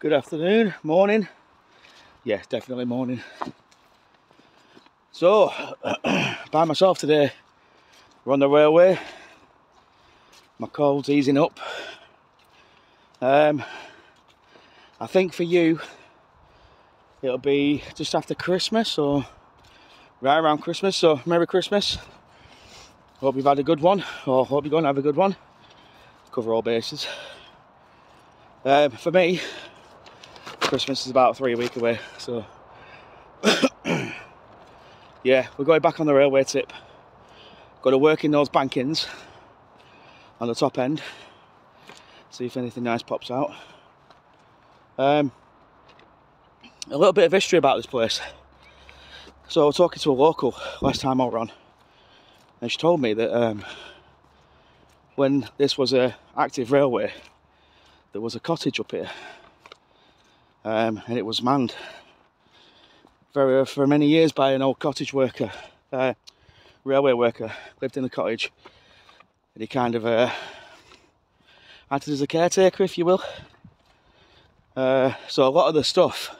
Good afternoon, morning. Yes, definitely morning. So, by myself today. We're on the railway. My cold's easing up. Um, I think for you, it'll be just after Christmas or right around Christmas. So, Merry Christmas. Hope you've had a good one, or hope you're going to have a good one. Cover all bases. Um, for me, Christmas is about three weeks away, so yeah, we're going back on the railway tip. Got to work in those bankings on the top end, see if anything nice pops out. Um, a little bit of history about this place. So I was talking to a local last time I was on, and she told me that um, when this was a active railway, there was a cottage up here um, and it was manned for, uh, for many years by an old cottage worker, uh, railway worker, lived in the cottage, and he kind of uh, acted as a caretaker, if you will. Uh, so a lot of the stuff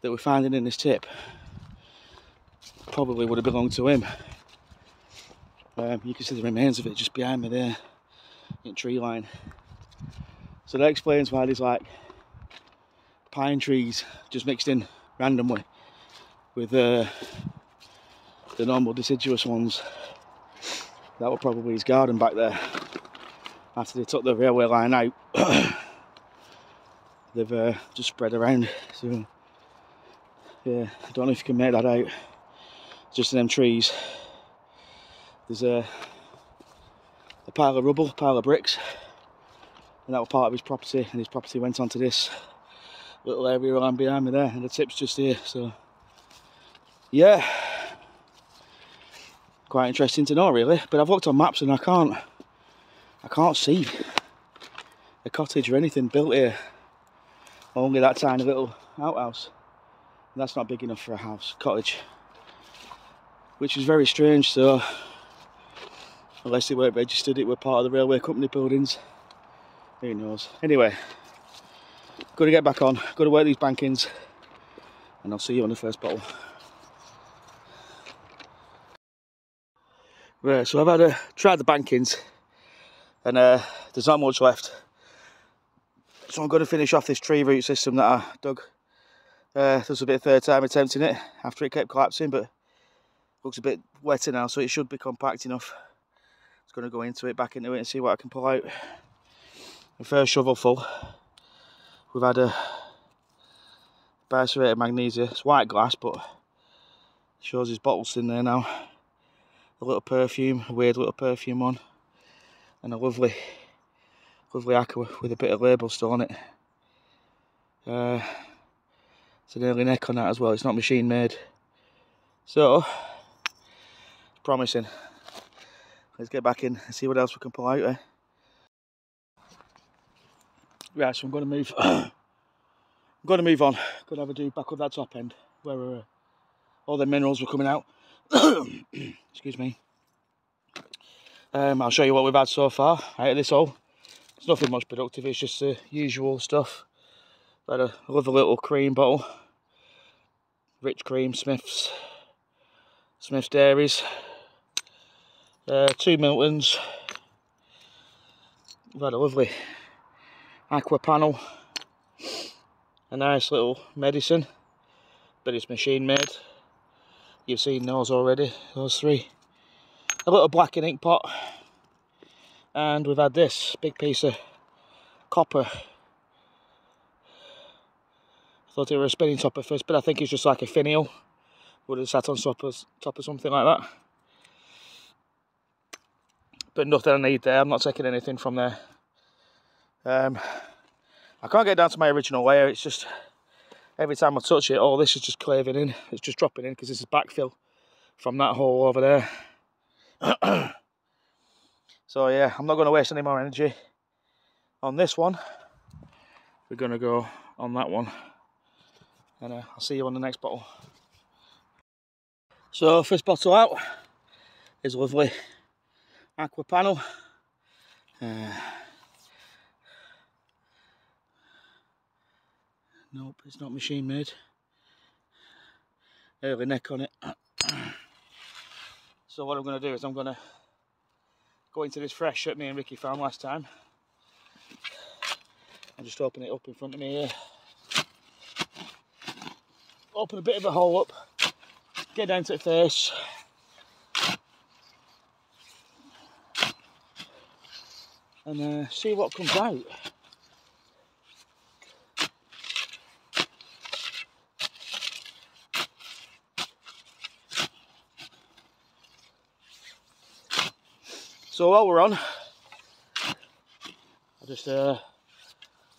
that we're finding in this tip probably would have belonged to him. Um, you can see the remains of it just behind me there, in tree line. So that explains why there's like pine trees just mixed in randomly with uh, the normal deciduous ones. That was probably his garden back there. After they took the railway line out, they've uh, just spread around. So, yeah, I don't know if you can make that out. Just in them trees. There's a, a pile of rubble, a pile of bricks, and that was part of his property, and his property went onto this little area around behind me there and the tip's just here so yeah. Quite interesting to know really but I've looked on maps and I can't I can't see a cottage or anything built here. Only that tiny little outhouse. And that's not big enough for a house cottage. Which is very strange so unless they weren't registered it were part of the railway company buildings. Who knows? Anyway Got to get back on, got to work these bankings, and I'll see you on the first bottle. Right, so I've had a tried the bankings, and uh, there's not much left. So I'm going to finish off this tree root system that I dug. Uh, this be a third time attempting it after it kept collapsing, but looks a bit wetter now, so it should be compact enough. It's going to go into it, back into it, and see what I can pull out. The first shovel full. We've had a Bisurated magnesia. It's white glass, but shows his bottles in there now. A little perfume, a weird little perfume on, and a lovely, lovely aqua with a bit of label still on it. Uh, it's an early neck on that as well. It's not machine made, so it's promising. Let's get back in and see what else we can pull out. Eh? Right, so I'm going to move. I'm going to move on. Going to have a do back up that top end where uh, all the minerals were coming out. Excuse me. Um, I'll show you what we've had so far out of this hole. It's nothing much productive. It's just the usual stuff. Had a lovely little cream bottle. Rich cream, Smiths. Smith's Dairies. Uh, two Miltons. We've had a lovely aqua panel. A nice little medicine but it's machine made. You've seen those already those three. A little black and ink pot. And we've had this big piece of copper. I thought it was a spinning top at first but I think it's just like a finial. Would have sat on top of, top of something like that. But nothing I need there. I'm not taking anything from there um, I can't get down to my original layer. It's just every time I touch it, all this is just claving in. It's just dropping in because this is backfill from that hole over there. so yeah, I'm not going to waste any more energy on this one. We're going to go on that one. And uh, I'll see you on the next bottle. So first bottle out is lovely aqua panel. Uh, Nope, it's not machine made. Early neck on it. so what I'm going to do is I'm going to go into this fresh that me and Ricky found last time. And just open it up in front of me here. Open a bit of a hole up. Get down to the face. And uh, see what comes out. So while we're on, I just uh,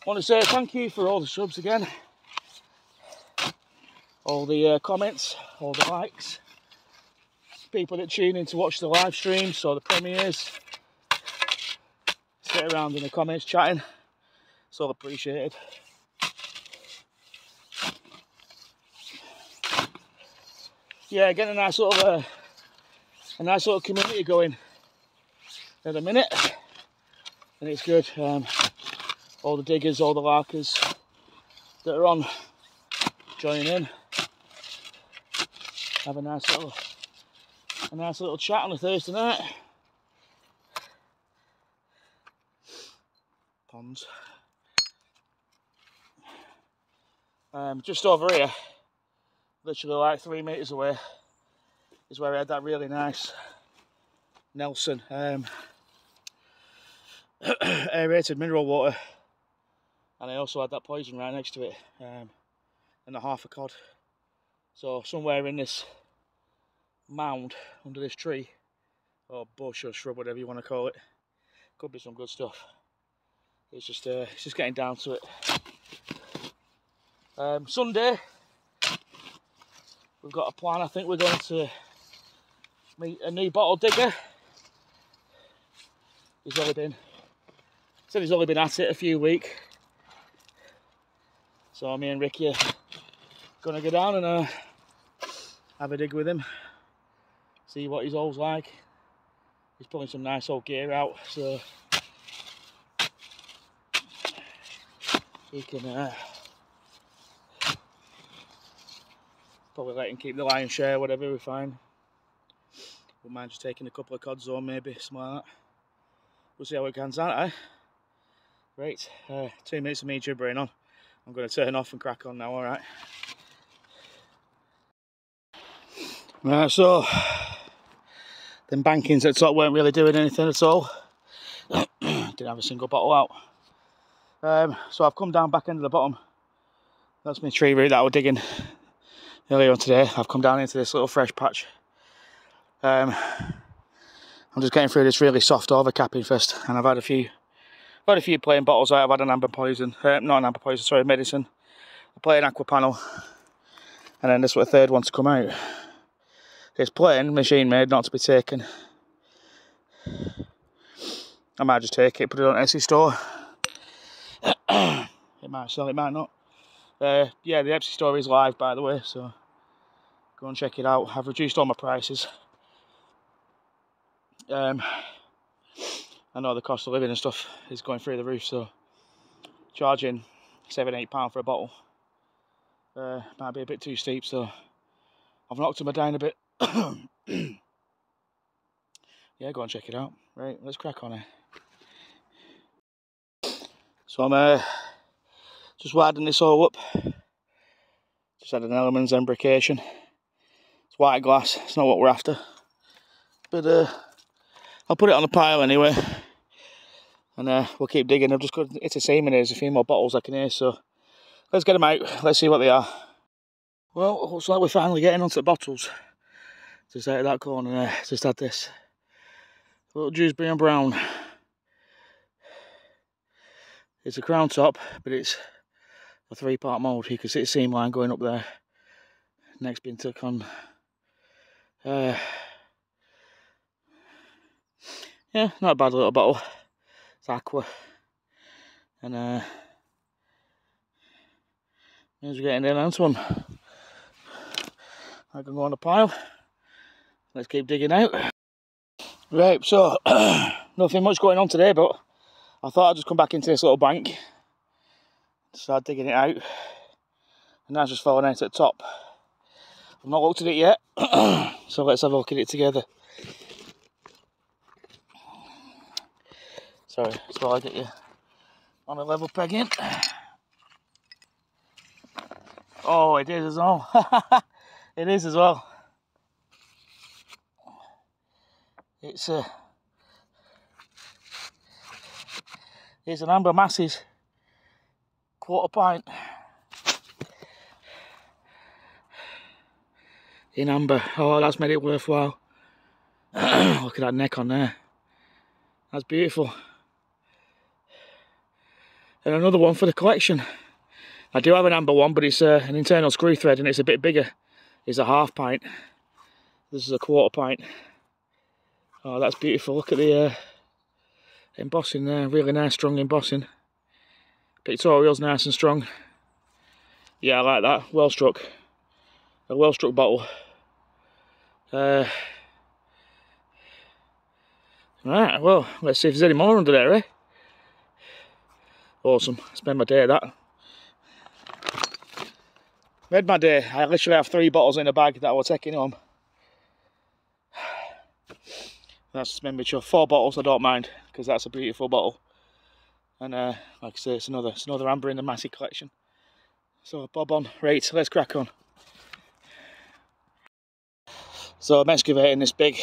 want to say thank you for all the subs again, all the uh, comments, all the likes, people that tune in to watch the live streams or the premieres, sit around in the comments chatting. It's all appreciated. Yeah, getting a nice of uh, a nice little community going at a minute. And it's good um, all the diggers all the larkers that are on join in. Have a nice little a nice little chat on a Thursday night. Ponds. Um, just over here literally like three meters away is where I had that really nice Nelson um, aerated mineral water. And I also had that poison right next to it um, and a half a cod. So somewhere in this mound under this tree or bush or shrub whatever you want to call it could be some good stuff. It's just uh, it's just getting down to it. Um, Sunday we've got a plan. I think we're going to meet a new bottle digger he's only been said he's only been at it a few weeks. So me and Ricky are gonna go down and uh, have a dig with him, see what his hole's like. He's pulling some nice old gear out, so he can uh, probably let him keep the lion's share, whatever we find. Wouldn't mind just taking a couple of cods or maybe something like that. We'll see how it comes out, eh? Great, uh, two minutes of me gibbering on. I'm going to turn off and crack on now, alright? Right, so, them bankings at the top weren't really doing anything at all. Didn't have a single bottle out. Um, so I've come down back into the bottom. That's my tree root that I was digging earlier on today. I've come down into this little fresh patch. Um, I'm just getting through this really soft overcapping first, and I've had a few, I've had a few plain bottles out. I've had an amber poison, uh, not an amber poison, sorry, medicine. A plain aqua panel, and then this was the third one to come out. It's plain, machine made, not to be taken. I might just take it, put it on Etsy store. it might sell, it might not. Uh, yeah, the Etsy store is live, by the way, so go and check it out. I've reduced all my prices. Um, I know the cost of living and stuff is going through the roof, so charging seven, eight pound for a bottle uh, might be a bit too steep. So I've knocked them down a bit. yeah, go and check it out. Right, let's crack on it. So I'm uh, just widening this all up. Just had an Elliman's embrocation. It's white glass. It's not what we're after, but uh, I'll put it on the pile anyway. And uh, we'll keep digging. I've just got, it's the same in There's a few more bottles I can hear, so let's get them out. Let's see what they are. Well, looks like we're finally getting onto the bottles. Just out of that corner there, just had this. A Little Dewsbury and Brown. It's a crown top, but it's a three part mould. You can see the seam line going up there. Next being took on. Uh, yeah, not a bad little bottle. It's aqua. And uh as we're getting in onto one. I can go on the pile. Let's keep digging out. Right, so nothing much going on today, but I thought I'd just come back into this little bank. Start digging it out. And that's just falling out at the top. I've not looked at it yet, so let's have a look at it together. Sorry, so I get you on a level pegging. Oh, it is as well. it is as well. It's a. Uh, it's an amber Massey's quarter pint in amber. Oh, that's made it worthwhile. Look at that neck on there. That's beautiful and another one for the collection. I do have an amber one, but it's uh, an internal screw thread and it's a bit bigger. It's a half pint. This is a quarter pint. Oh, that's beautiful. Look at the uh, embossing there. Really nice, strong embossing. Pictorial's nice and strong. Yeah, I like that. Well struck. A well struck bottle. Uh, right, well, let's see if there's any more under there, eh? Awesome. Spend my day at that. Made my day. I literally have three bottles in a bag that I was taking home. That's maybe four bottles. I don't mind because that's a beautiful bottle. And uh, like I say, it's another, it's another amber in the Massey collection. So bob on, right, let's crack on. So I'm excavating this big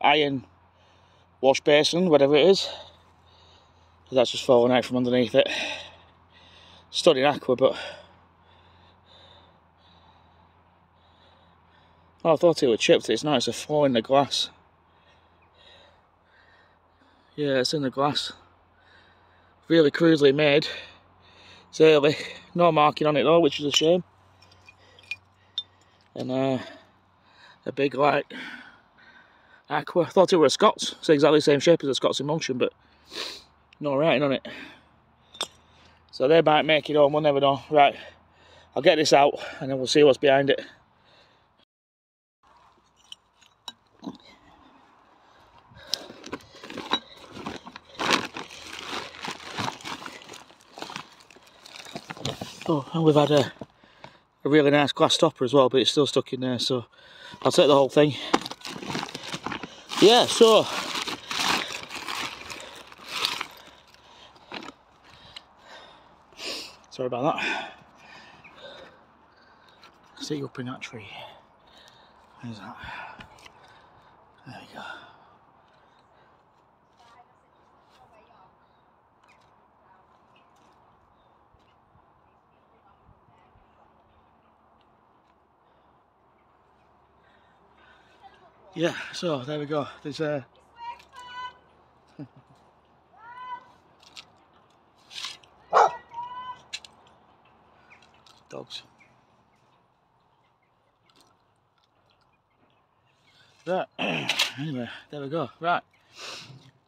iron wash basin, whatever it is that's just fallen out from underneath it. Studying aqua, but oh, I thought it would chipped. It's not. It's a flaw in the glass. Yeah, it's in the glass. Really crudely made. It's early. No marking on it though, which is a shame. And uh, a big light aqua. Thought it were a Scott's. It's exactly the same shape as a Scott's emulsion, but no writing on it. So they might make it home, we'll never know. Right, I'll get this out and then we'll see what's behind it. Oh, and we've had a, a really nice glass stopper as well, but it's still stuck in there, so I'll take the whole thing. Yeah, so Sorry about that. See you up in that tree. That? There we go. Yeah, so there we go. There's a dogs. Right, anyway, there we go. Right,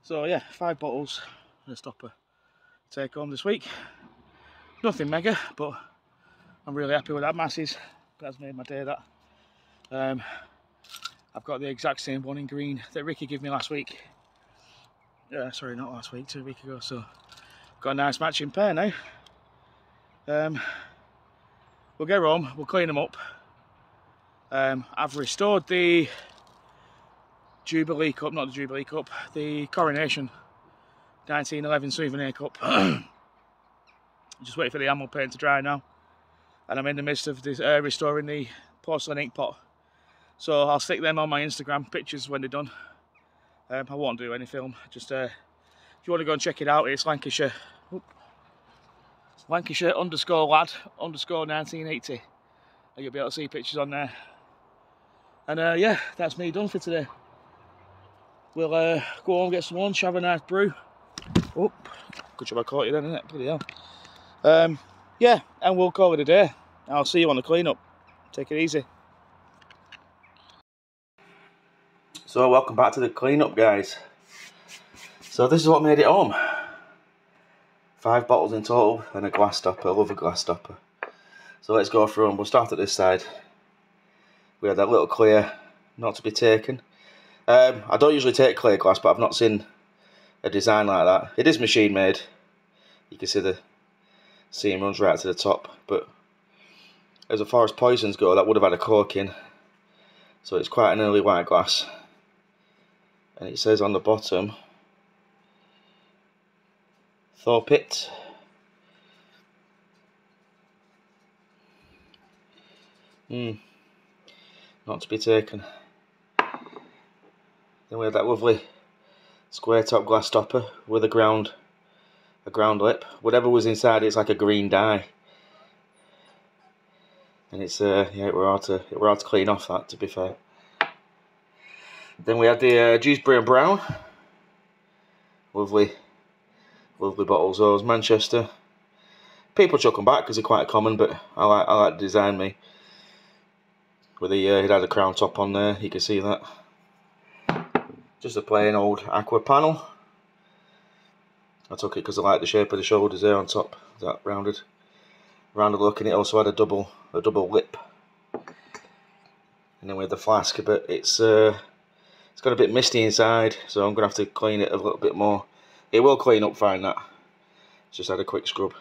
so yeah, five bottles and a stopper take home this week. Nothing mega, but I'm really happy with that. Massey's, that's made my day. That um, I've got the exact same one in green that Ricky gave me last week. Yeah, sorry, not last week, two weeks ago. So got a nice matching pair now. Um, we'll go home, we'll clean them up. Um, I've restored the Jubilee Cup, not the Jubilee Cup, the Coronation 1911 Souvenir Cup. Just waiting for the enamel paint to dry now. And I'm in the midst of this, uh, restoring the porcelain ink pot. So I'll stick them on my Instagram pictures when they're done. Um, I won't do any film, just uh, if you want to go and check it out, it's Lancashire. Lancashire underscore lad underscore 1980. And you'll be able to see pictures on there. And uh, yeah, that's me done for today. We'll uh, go home, get some lunch, have a nice brew. Good job I caught you then, isn't it? Bloody hell. Um, yeah, and we'll call it a day. I'll see you on the cleanup. Take it easy. So welcome back to the cleanup guys. So this is what made it home. Five bottles in total and a glass stopper. I love a glass stopper. So let's go through them. We'll start at this side. We had that little clear, not to be taken. Um, I don't usually take clear glass, but I've not seen a design like that. It is machine made. You can see the seam runs right to the top, but as far as poisons go, that would have had a cork in. So it's quite an early white glass. And it says on the bottom, Thorpit. Hmm. Not to be taken. Then we have that lovely square top glass stopper with a ground a ground lip. Whatever was inside it's like a green dye. And it's uh yeah it were hard to it were hard to clean off that to be fair. Then we had the uh, Dewsbury and Brown. Lovely lovely bottles those Manchester. People chuck them back because they're quite common but I like I like the design me. With the uh, it had a crown top on there, you can see that. Just a plain old aqua panel. I took it because I like the shape of the shoulders there on top, that rounded, rounded look, and it also had a double, a double lip. And then with the flask, but it's uh, it's got a bit misty inside, so I'm gonna have to clean it a little bit more. It will clean up fine. That just had a quick scrub.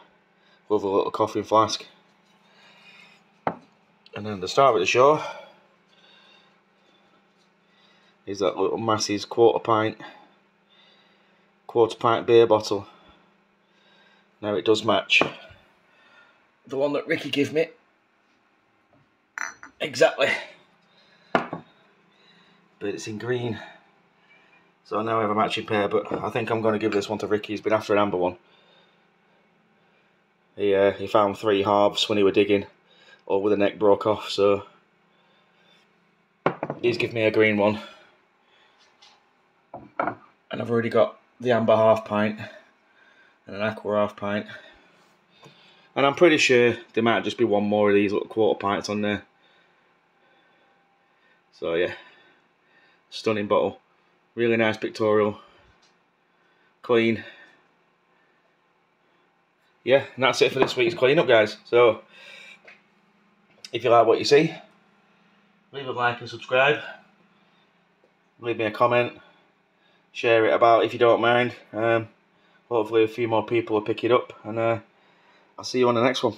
with a little coffee flask. And then the start of the show is that little Massey's quarter pint quarter pint beer bottle. Now it does match the one that Ricky gave me. Exactly. But it's in green. So now I have a matching pair, but I think I'm going to give this one to Ricky. He's been after an amber one. He, uh, he found three halves when he were digging, all with the neck broke off, so he's given me a green one and I've already got the amber half pint and an aqua half pint. And I'm pretty sure there might just be one more of these little quarter pints on there. So yeah, stunning bottle. Really nice pictorial. Clean. Yeah, and that's it for this week's cleanup, guys. So, if you like what you see, leave a like and subscribe. Leave me a comment share it about if you don't mind. Um, hopefully a few more people will pick it up and uh, I'll see you on the next one.